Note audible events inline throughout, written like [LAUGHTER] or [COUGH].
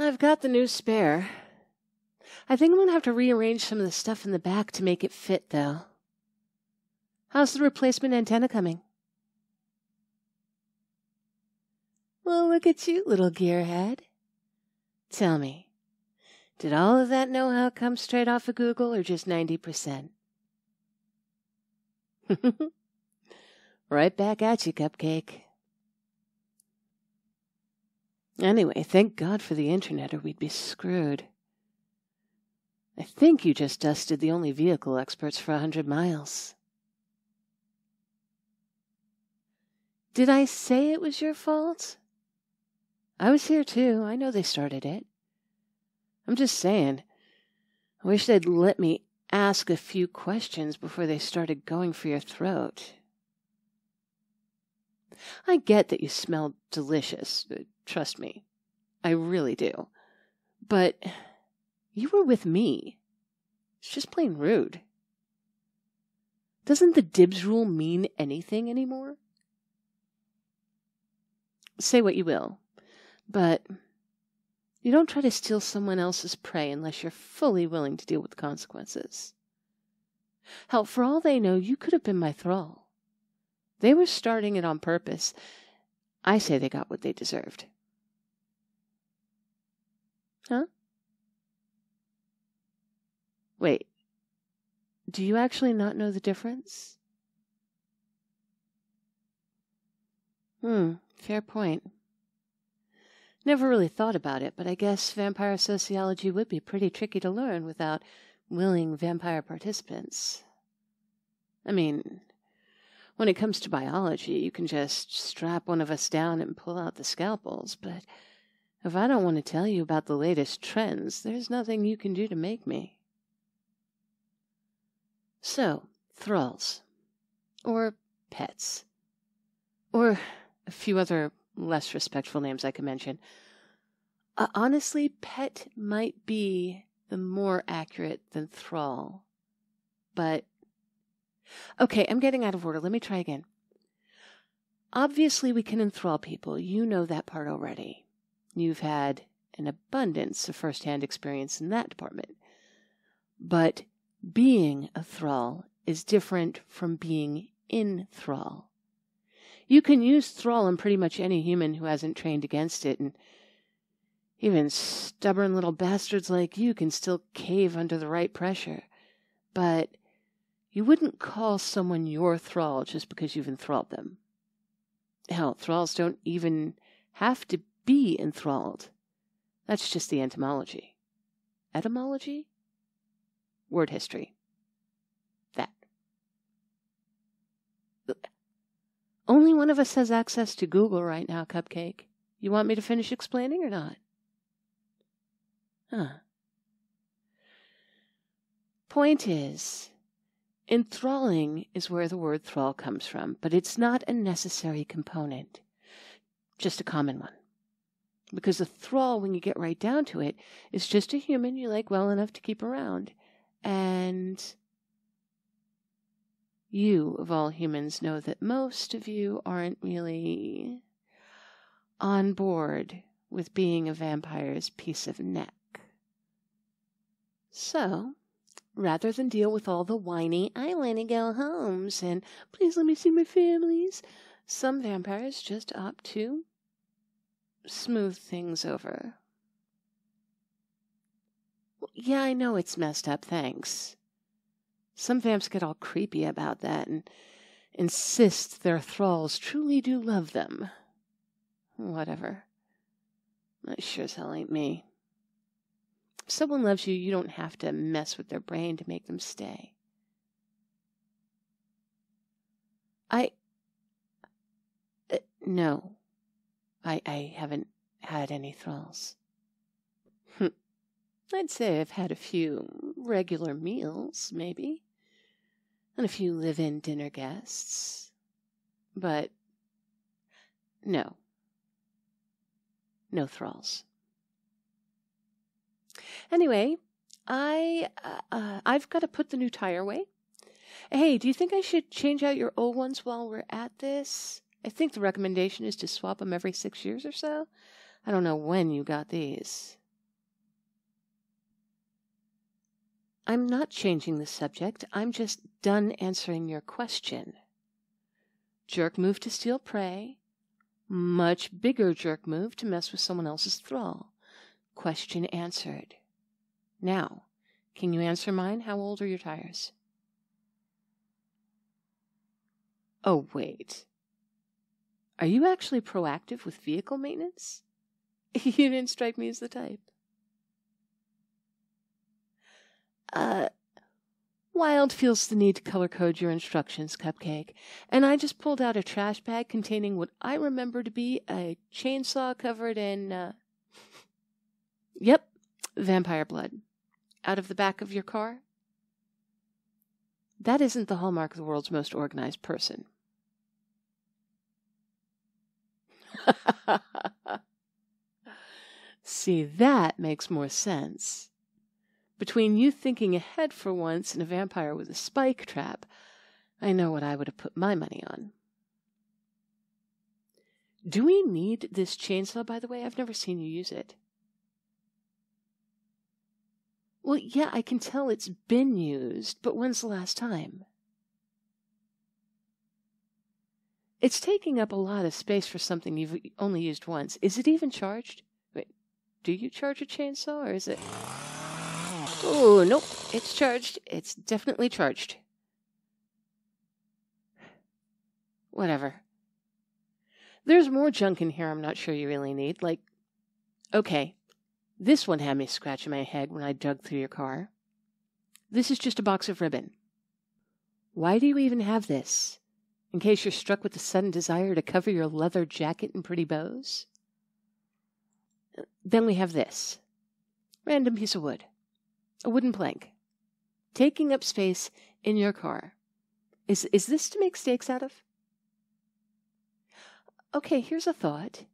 I've got the new spare. I think I'm going to have to rearrange some of the stuff in the back to make it fit, though. How's the replacement antenna coming? Well, look at you, little gearhead. Tell me, did all of that know how come straight off of Google or just 90%? [LAUGHS] right back at you, Cupcake. Anyway, thank God for the internet or we'd be screwed. I think you just dusted the only vehicle experts for a hundred miles. Did I say it was your fault? I was here too. I know they started it. I'm just saying. I wish they'd let me ask a few questions before they started going for your throat. I get that you smell delicious. Trust me. I really do. But you were with me. It's just plain rude. Doesn't the dibs rule mean anything anymore? Say what you will, but you don't try to steal someone else's prey unless you're fully willing to deal with the consequences. Hell, for all they know, you could have been my thrall. They were starting it on purpose. I say they got what they deserved. Huh? Wait, do you actually not know the difference? Hmm, fair point. Never really thought about it, but I guess vampire sociology would be pretty tricky to learn without willing vampire participants. I mean, when it comes to biology, you can just strap one of us down and pull out the scalpels, but if I don't want to tell you about the latest trends, there's nothing you can do to make me. So, thralls. Or pets. Or a few other less respectful names I could mention. Uh, honestly, pet might be the more accurate than thrall. But. Okay, I'm getting out of order. Let me try again. Obviously, we can enthrall people. You know that part already. You've had an abundance of first hand experience in that department. But being a thrall is different from being in thrall. You can use thrall on pretty much any human who hasn't trained against it, and even stubborn little bastards like you can still cave under the right pressure. But you wouldn't call someone your thrall just because you've enthralled them. Hell, thralls don't even have to be enthralled. That's just the etymology. Etymology? Word history. That. Only one of us has access to Google right now, Cupcake. You want me to finish explaining or not? Huh. Point is, enthralling is where the word thrall comes from, but it's not a necessary component, just a common one. Because a thrall, when you get right down to it, is just a human you like well enough to keep around. And you, of all humans, know that most of you aren't really on board with being a vampire's piece of neck. So, rather than deal with all the whiny, I want to go homes and please let me see my families, some vampires just opt to smooth things over. Yeah, I know it's messed up, thanks. Some vamps get all creepy about that and insist their thralls truly do love them. Whatever. That sure as hell ain't me. If someone loves you, you don't have to mess with their brain to make them stay. I. Uh, no. I, I haven't had any thralls. I'd say I've had a few regular meals, maybe and a few live in dinner guests. But no, no thralls. Anyway, I uh, uh, I've got to put the new tire away. Hey, do you think I should change out your old ones while we're at this? I think the recommendation is to swap them every six years or so. I don't know when you got these. I'm not changing the subject. I'm just done answering your question. Jerk move to steal prey. Much bigger jerk move to mess with someone else's thrall. Question answered. Now, can you answer mine? How old are your tires? Oh, wait. Are you actually proactive with vehicle maintenance? [LAUGHS] you didn't strike me as the type. Uh, Wild feels the need to color code your instructions, Cupcake, and I just pulled out a trash bag containing what I remember to be a chainsaw covered in, uh, [LAUGHS] yep, vampire blood. Out of the back of your car? That isn't the hallmark of the world's most organized person. [LAUGHS] See, that makes more sense. Between you thinking ahead for once and a vampire with a spike trap, I know what I would have put my money on. Do we need this chainsaw, by the way? I've never seen you use it. Well, yeah, I can tell it's been used, but when's the last time? It's taking up a lot of space for something you've only used once. Is it even charged? Wait, do you charge a chainsaw or is it. Oh, nope, it's charged. It's definitely charged. Whatever. There's more junk in here I'm not sure you really need. Like, okay, this one had me scratching my head when I dug through your car. This is just a box of ribbon. Why do you even have this? In case you're struck with a sudden desire to cover your leather jacket in pretty bows? Then we have this random piece of wood, a wooden plank, taking up space in your car. Is, is this to make stakes out of? Okay, here's a thought.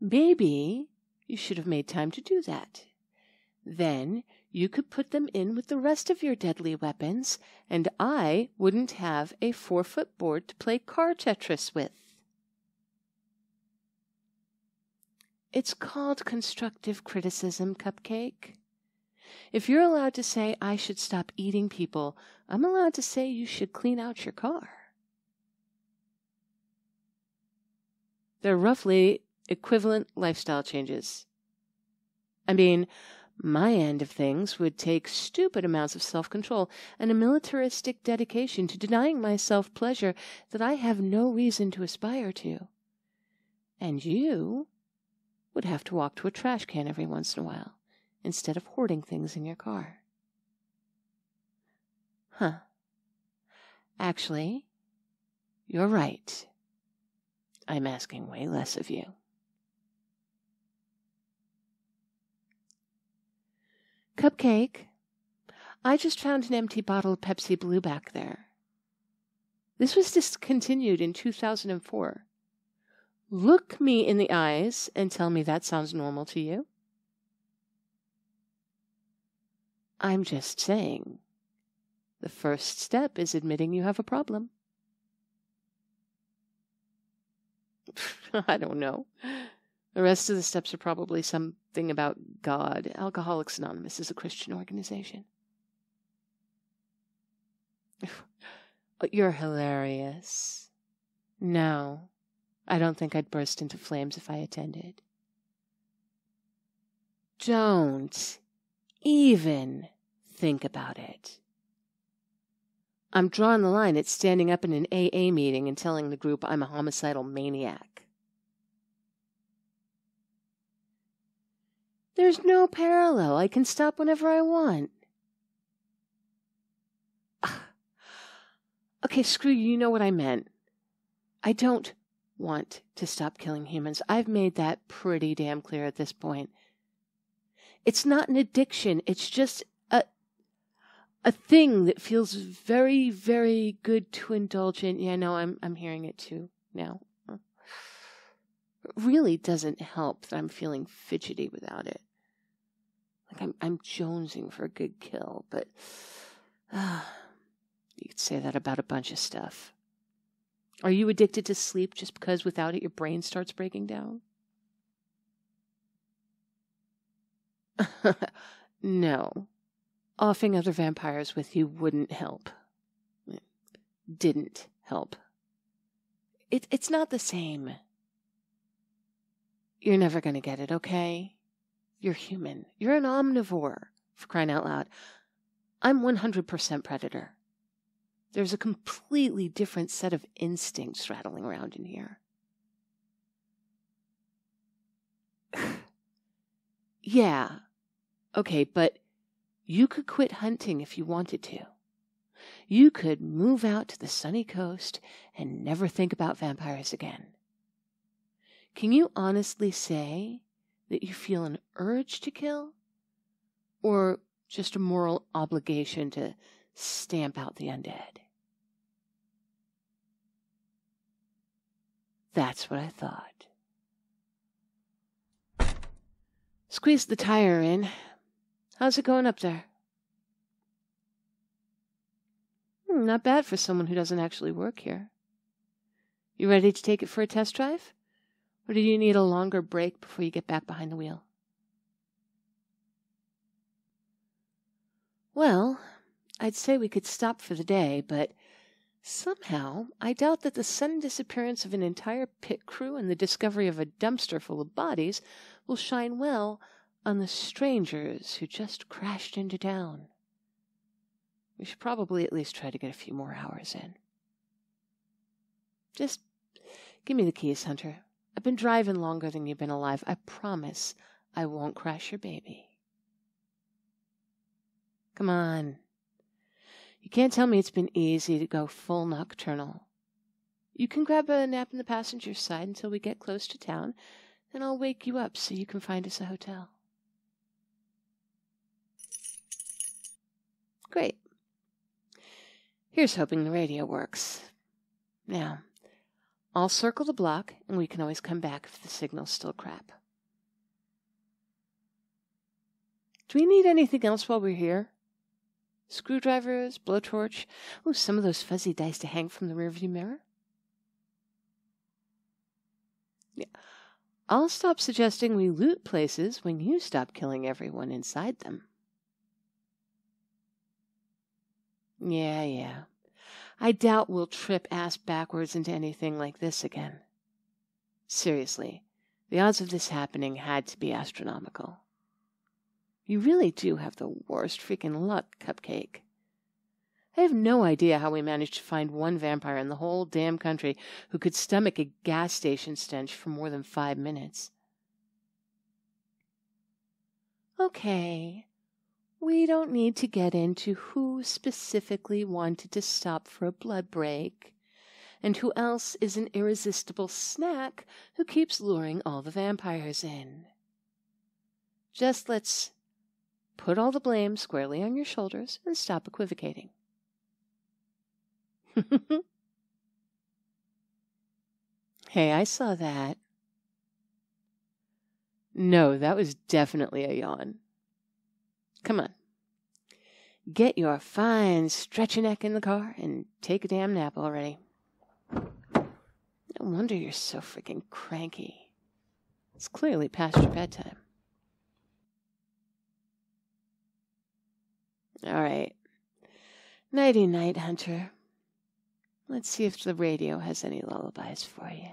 Maybe you should have made time to do that. Then you could put them in with the rest of your deadly weapons, and I wouldn't have a four foot board to play car Tetris with. It's called constructive criticism, Cupcake. If you're allowed to say I should stop eating people, I'm allowed to say you should clean out your car. They're roughly equivalent lifestyle changes. I mean, my end of things would take stupid amounts of self control and a militaristic dedication to denying myself pleasure that I have no reason to aspire to. And you would have to walk to a trash can every once in a while instead of hoarding things in your car. Huh. Actually, you're right. I'm asking way less of you. Cupcake, I just found an empty bottle of Pepsi Blue back there. This was discontinued in 2004. Look me in the eyes and tell me that sounds normal to you. I'm just saying. The first step is admitting you have a problem. [LAUGHS] I don't know. The rest of the steps are probably something about God. Alcoholics Anonymous is a Christian organization. [LAUGHS] You're hilarious. No, I don't think I'd burst into flames if I attended. Don't even think about it. I'm drawing the line at standing up in an AA meeting and telling the group I'm a homicidal maniac. There's no parallel. I can stop whenever I want. [SIGHS] Okay, screw you. You know what I meant. I don't want to stop killing humans. I've made that pretty damn clear at this point. It's not an addiction. It's just a a thing that feels very, very good to indulge in. Yeah, no, I'm I'm hearing it too now. It really doesn't help that I'm feeling fidgety without it. Like I'm, I'm jonesing for a good kill, but uh, you could say that about a bunch of stuff. Are you addicted to sleep just because without it your brain starts breaking down? [LAUGHS] no. offing other vampires with you wouldn't help. Didn't help. It, it's not the same. You're never going to get it, okay? You're human. You're an omnivore, for crying out loud. I'm 100% predator. There's a completely different set of instincts rattling around in here. [SIGHS] yeah. Okay, but you could quit hunting if you wanted to. You could move out to the sunny coast and never think about vampires again. Can you honestly say that you feel an urge to kill? Or just a moral obligation to stamp out the undead? That's what I thought. Squeeze the tire in. How's it going up there? Hmm, not bad for someone who doesn't actually work here. You ready to take it for a test drive? Or do you need a longer break before you get back behind the wheel? Well, I'd say we could stop for the day, but somehow I doubt that the sudden disappearance of an entire pit crew and the discovery of a dumpster full of bodies will shine well on the strangers who just crashed into town. We should probably at least try to get a few more hours in. Just give me the keys, Hunter. I've been driving longer than you've been alive. I promise I won't crash your baby. Come on. You can't tell me it's been easy to go full nocturnal. You can grab a nap in the passenger side until we get close to town, and I'll wake you up so you can find us a hotel. Great. Here's hoping the radio works. Now, I'll circle the block, and we can always come back if the signal's still crap. Do we need anything else while we're here? Screwdrivers, blowtorch, oh, some of those fuzzy dice to hang from the rearview mirror? Yeah. I'll stop suggesting we loot places when you stop killing everyone inside them. Yeah, yeah. I doubt we'll trip ass backwards into anything like this again. Seriously, the odds of this happening had to be astronomical. You really do have the worst freaking luck, Cupcake. I have no idea how we managed to find one vampire in the whole damn country who could stomach a gas station stench for more than five minutes. Okay, we don't need to get into who specifically wanted to stop for a blood break, and who else is an irresistible snack who keeps luring all the vampires in. Just let's put all the blame squarely on your shoulders and stop equivocating. [LAUGHS] hey, I saw that. No, that was definitely a yawn. Come on. Get your fine stretchy neck in the car and take a damn nap already. No wonder you're so freaking cranky. It's clearly past your bedtime. All right. Nighty night, Hunter. Let's see if the radio has any lullabies for you.